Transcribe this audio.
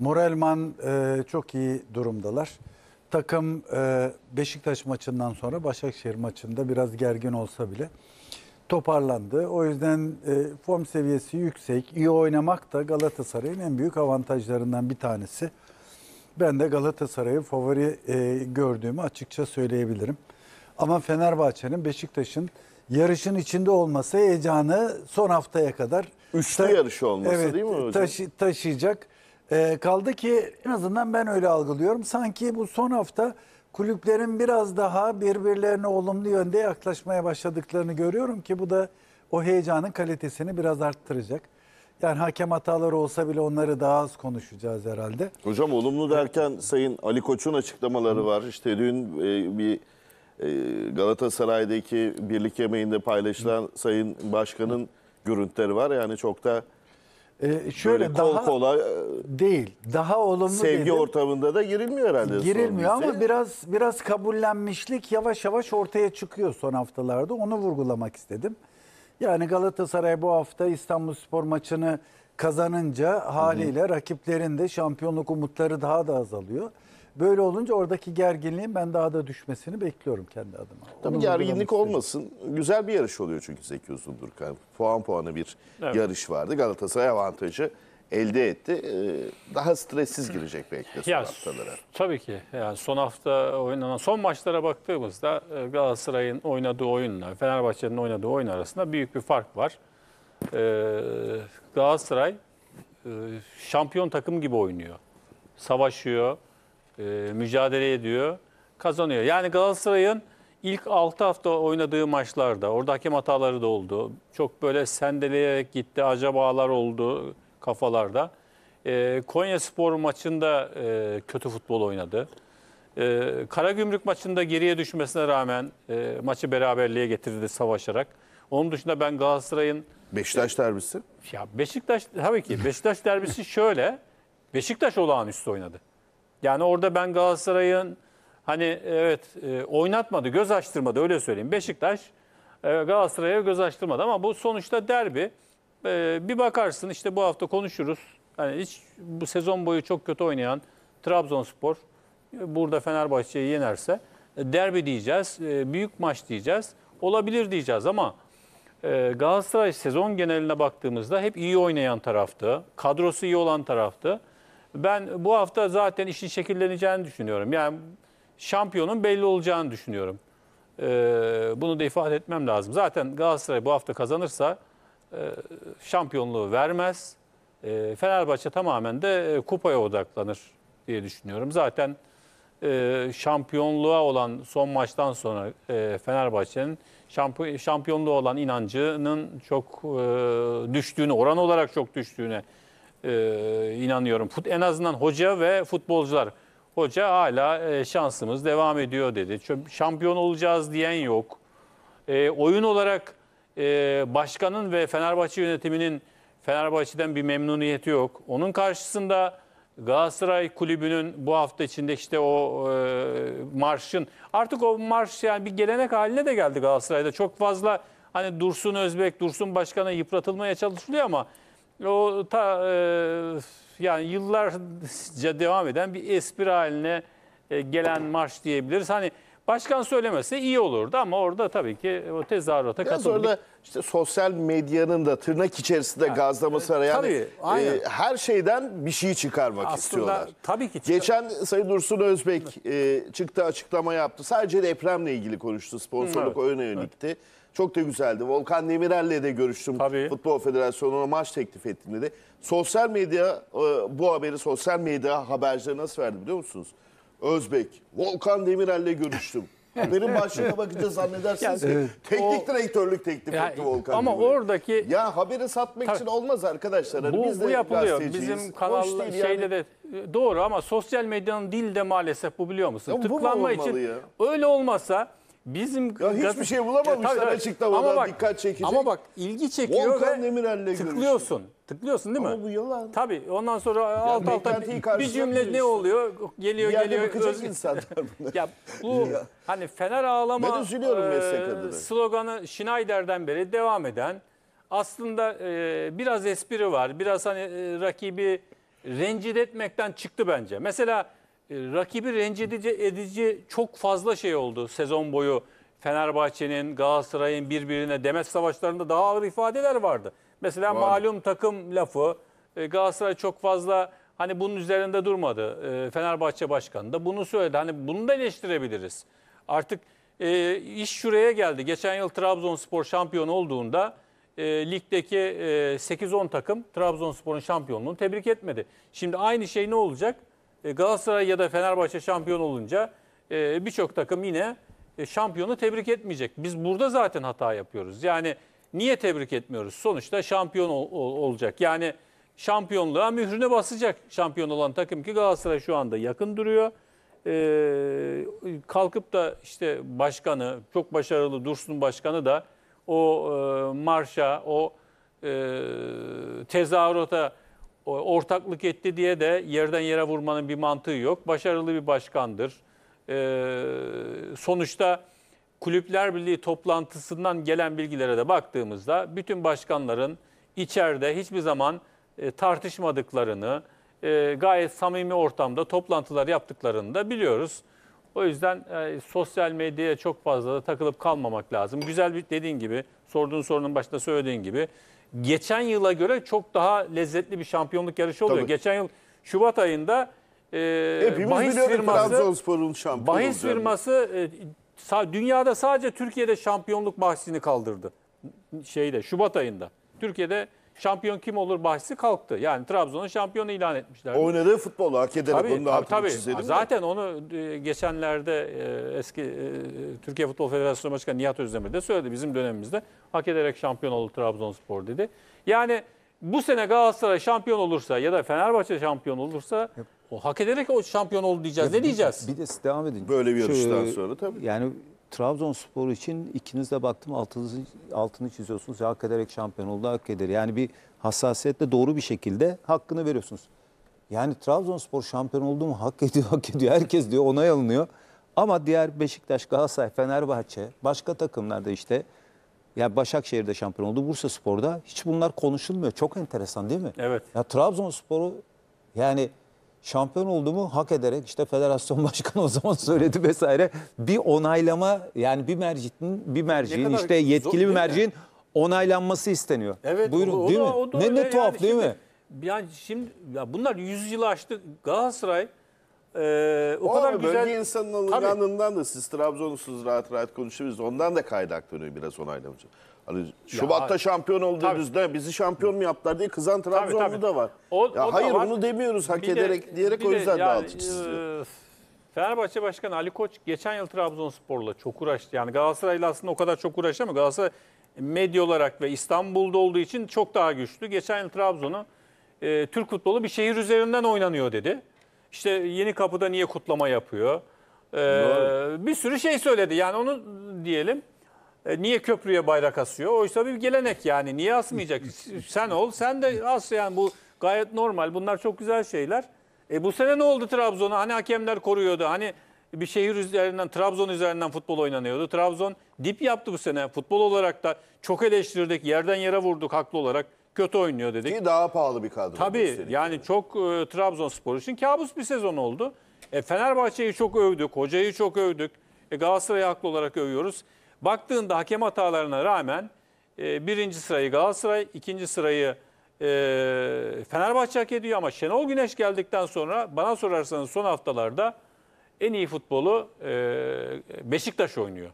Morelman e, çok iyi durumdalar. Takım e, Beşiktaş maçından sonra Başakşehir maçında biraz gergin olsa bile toparlandı. O yüzden e, form seviyesi yüksek. İyi oynamak da Galatasaray'ın en büyük avantajlarından bir tanesi. Ben de Galatasaray'ı favori e, gördüğümü açıkça söyleyebilirim. Ama Fenerbahçe'nin Beşiktaş'ın yarışın içinde olması heyecanı son haftaya kadar Üçlü yarışı olması evet, değil mi hocam? taşı- taşıyacak. Ee, kaldı ki en azından ben öyle algılıyorum. Sanki bu son hafta kulüplerin biraz daha birbirlerine olumlu yönde yaklaşmaya başladıklarını görüyorum ki bu da o heyecanın kalitesini biraz arttıracak. Yani hakem hataları olsa bile onları daha az konuşacağız herhalde. Hocam olumlu derken Sayın Ali Koç'un açıklamaları var. İşte dün e, bir e, Galatasaray'daki birlik yemeğinde paylaşılan Sayın Başkan'ın görüntüleri var. Yani çok da Ee, şöyle böyle kol daha kola e, değil, daha olumlu sevgi dedim. ortamında da girilmiyor herhalde. son Girilmiyor ama biraz biraz kabullenmişlik yavaş yavaş ortaya çıkıyor son haftalarda. Onu vurgulamak istedim. Yani Galatasaray bu hafta İstanbulspor maçını kazanınca haliyle rakiplerin de şampiyonluk umutları daha da azalıyor. Böyle olunca oradaki gerginliğin ben daha da düşmesini bekliyorum kendi adıma. Tabii Onu gerginlik olmasın. Güzel bir yarış oluyor çünkü Zeki Uzundurkan. Puan puanı bir Evet. yarış vardı. Galatasaray avantajı elde etti. Ee, Daha stressiz girecek belki de son Ya, haftalara. Tabii ki. Yani son hafta oynanan son maçlara baktığımızda e, Galatasaray'ın oynadığı oyunla Fenerbahçe'nin oynadığı oyun arasında büyük bir fark var. Ee, Galatasaray e, şampiyon takım gibi oynuyor. Savaşıyor, e, mücadele ediyor, kazanıyor. Yani Galatasaray'ın ilk 6 hafta oynadığı maçlarda orada hakem hataları da oldu. Çok böyle sendeleyerek gitti, acabalar oldu kafalarda. E, Konya Spor maçında e, kötü futbol oynadı. E, Karagümrük maçında geriye düşmesine rağmen e, maçı beraberliğe getirdi savaşarak. Onun dışında ben Galatasaray'ın Beşiktaş derbisi. ya Beşiktaş tabii ki Beşiktaş derbisi şöyle. Beşiktaş olağanüstü oynadı. Yani orada ben Galatasaray'ın hani evet e, oynatmadı, göz açtırmadı öyle söyleyeyim. Beşiktaş e, Galatasaray'a göz açtırmadı ama bu sonuçta derbi. E, bir bakarsın işte bu hafta konuşuruz. Hani hiç bu sezon boyu çok kötü oynayan Trabzonspor e, burada Fenerbahçe'yi yenerse e, derbi diyeceğiz, e, büyük maç diyeceğiz, olabilir diyeceğiz ama ee, Galatasaray sezon geneline baktığımızda hep iyi oynayan taraftı. Kadrosu iyi olan taraftı. Ben bu hafta zaten işin şekilleneceğini düşünüyorum. Yani şampiyonun belli olacağını düşünüyorum. Ee, bunu da ifade etmem lazım. Zaten Galatasaray bu hafta kazanırsa e, şampiyonluğu vermez. E, Fenerbahçe tamamen de e, kupaya odaklanır diye düşünüyorum. Zaten e, şampiyonluğa olan son maçtan sonra e, Fenerbahçe'nin şampiyon, şampiyonluğa olan inancının çok e, düştüğünü, oran olarak çok düştüğüne e, inanıyorum. Fut, en azından hoca ve futbolcular. Hoca hala e, şansımız devam ediyor dedi. Şampiyon olacağız diyen yok. E, oyun olarak e, başkanın ve Fenerbahçe yönetiminin Fenerbahçe'den bir memnuniyeti yok. Onun karşısında Galatasaray kulübünün bu hafta içinde işte o e, marşın artık o marş yani bir gelenek haline de geldi Galatasaray'da. Çok fazla hani Dursun Özbek, Dursun Başkan'a yıpratılmaya çalışılıyor ama o ta e, yani yıllarca devam eden bir espri haline e, gelen marş diyebiliriz. Hani başkan söylemese iyi olurdu ama orada tabii ki o tezahürata Biraz katıldı. orada işte sosyal medyanın da tırnak içerisinde gazlaması var. Yani tabii, aynen. e, her şeyden bir şey çıkarmak Aslında istiyorlar. tabii ki çıkar- Geçen Sayın Dursun Özbek e, çıktı açıklama yaptı. Sadece depremle ilgili konuştu. Sponsorluk Evet, oyuna yönelikti. Çok da güzeldi. Volkan Demirel'le de görüştüm. Tabii. Futbol Federasyonu'na maç teklif ettim dedi. Sosyal medya e, bu haberi sosyal medya habercileri nasıl verdi biliyor musunuz? Özbek, Volkan Demirel'le görüştüm. Haberin başlığına bakınca zannedersiniz ki teknik direktörlük teklif Ya, etti Volkan ama Demirel. oradaki- Ya haberi satmak Tabii. için olmaz arkadaşlar. Hani Bu, biz de bu yapılıyor. Bizim kanal şeyde yani. de doğru ama sosyal medyanın dili de maalesef bu biliyor musun? Ya Tıklanma için ya? öyle olmasa bizim Ya hiçbir şey bulamamışlar tabii, tabii. açıklamadan Ama bak- dikkat çekecek. Ama bak ilgi çekiyor Volkan ve Demirel'le tıklıyorsun. Tıklıyorsun değil mi? Ama bu yalan. Tabii ondan sonra alt alta beklentiyi bir, cümle ne oluyor? Geliyor Bir yerde geliyor. bakacak insanlar buna. ya bu hani Fener ağlama Ben üzülüyorum meslek adına. sloganı Schneider'den beri devam eden aslında e, biraz espri var. Biraz hani e, rakibi rencide etmekten çıktı bence. Mesela rakibi rencide edici, çok fazla şey oldu sezon boyu. Fenerbahçe'nin, Galatasaray'ın birbirine demet savaşlarında daha ağır ifadeler vardı. Mesela Vardı. malum takım lafı e, Galatasaray çok fazla hani bunun üzerinde durmadı. E, Fenerbahçe Başkanı da bunu söyledi. Hani bunu da eleştirebiliriz. Artık e, iş şuraya geldi. Geçen yıl Trabzonspor şampiyon olduğunda e, ligdeki e, 8-10 takım Trabzonspor'un şampiyonluğunu tebrik etmedi. Şimdi aynı şey ne olacak? E, Galatasaray ya da Fenerbahçe şampiyon olunca e, birçok takım yine e, şampiyonu tebrik etmeyecek. Biz burada zaten hata yapıyoruz. Yani niye tebrik etmiyoruz? Sonuçta şampiyon ol- ol- olacak. Yani şampiyonluğa mührüne basacak şampiyon olan takım ki Galatasaray şu anda yakın duruyor. Kalkıp da işte başkanı, çok başarılı Dursun Başkanı da o marşa, o e, tezahürata ortaklık etti diye de yerden yere vurmanın bir mantığı yok. Başarılı bir başkandır. Ee, sonuçta Kulüpler Birliği toplantısından gelen bilgilere de baktığımızda bütün başkanların içeride hiçbir zaman e, tartışmadıklarını, e, gayet samimi ortamda toplantılar yaptıklarını da biliyoruz. O yüzden e, sosyal medyaya çok fazla da takılıp kalmamak lazım. Güzel bir dediğin gibi, sorduğun sorunun başında söylediğin gibi geçen yıla göre çok daha lezzetli bir şampiyonluk yarışı oluyor. Tabii. Geçen yıl Şubat ayında e, Hepimiz bahis firması Trabzonspor'un şampiyon Bahis olacağını. firması e, sa- dünyada sadece Türkiye'de şampiyonluk bahsini kaldırdı. Şeyde Şubat ayında. Türkiye'de şampiyon kim olur bahsi kalktı. Yani Trabzon'un şampiyonu ilan etmişler. Oynadığı futbolu hak ederek Tabii, onu da tabii, tabii. çizelim. Zaten onu e, geçenlerde e, eski e, Türkiye Futbol Federasyonu Başkanı Nihat Özdemir de söyledi. Bizim dönemimizde hak ederek şampiyon oldu Trabzonspor dedi. Yani bu sene Galatasaray şampiyon olursa ya da Fenerbahçe şampiyon olursa o hak ederek o şampiyon oldu diyeceğiz. Ne diyeceğiz? Bir de devam edin. Böyle bir yarıştan Şu, sonra tabii. Yani Trabzonspor için ikiniz de baktım altını, altını çiziyorsunuz. Hak ederek şampiyon oldu, hak eder. Yani bir hassasiyetle doğru bir şekilde hakkını veriyorsunuz. Yani Trabzonspor şampiyon oldu mu hak ediyor, hak ediyor. Herkes diyor, onay alınıyor. Ama diğer Beşiktaş, Galatasaray, Fenerbahçe, başka takımlarda işte ya Başakşehir'de şampiyon oldu, Bursa Spor'da hiç bunlar konuşulmuyor. Çok enteresan değil mi? Evet. Ya Trabzonspor'u yani şampiyon oldu mu hak ederek işte federasyon başkanı o zaman söyledi vesaire bir onaylama yani bir mercinin bir merciğin kadar işte yetkili bir merciğin onaylanması isteniyor. Evet. Buyurun o- o değil da- mi? o da ne ne tuhaf yani değil şimdi- mi? Yani şimdi ya bunlar 100 yılı aştı. Galatasaray e, o, O kadar güzel bölge insanın alınganlığından da siz Trabzonlusunuz rahat rahat konuşabiliriz. Ondan da kaynaklanıyor biraz onaylamacı. Hani Şubat'ta şampiyon olduğunuzda bizi şampiyon mu yaptılar diye kızan Trabzonlu tabii. da var. O- ya o da hayır var. onu demiyoruz hak Bir de- ederek diyerek bir o de yüzden de yani, altı çiziyor. e, Fenerbahçe Başkanı Ali Koç geçen yıl Trabzonspor'la çok uğraştı. Yani Galatasaray'la aslında o kadar çok uğraştı ama Galatasaray medya olarak ve İstanbul'da olduğu için çok daha güçlü. Geçen yıl Trabzon'u e, Türk futbolu bir şehir üzerinden oynanıyor dedi. İşte yeni kapıda niye kutlama yapıyor? E, bir sürü şey söyledi. Yani onu diyelim. E, niye köprüye bayrak asıyor? Oysa bir gelenek yani. Niye asmayacak? sen ol, sen de as yani bu gayet normal. Bunlar çok güzel şeyler. E bu sene ne oldu Trabzon'a? Hani hakemler koruyordu. Hani bir şehir üzerinden, Trabzon üzerinden futbol oynanıyordu. Trabzon dip yaptı bu sene. Futbol olarak da çok eleştirdik. Yerden yere vurduk haklı olarak. Kötü oynuyor dedik. Ki daha pahalı bir kadro. Tabii üstelik. yani çok e, Trabzonspor için kabus bir sezon oldu. E, Fenerbahçe'yi çok övdük, hocayı çok övdük. E, Galatasaray'ı haklı olarak övüyoruz. Baktığında hakem hatalarına rağmen e, birinci sırayı Galatasaray, ikinci sırayı e, Fenerbahçe hak ediyor ama Şenol Güneş geldikten sonra bana sorarsanız son haftalarda en iyi futbolu e, Beşiktaş oynuyor.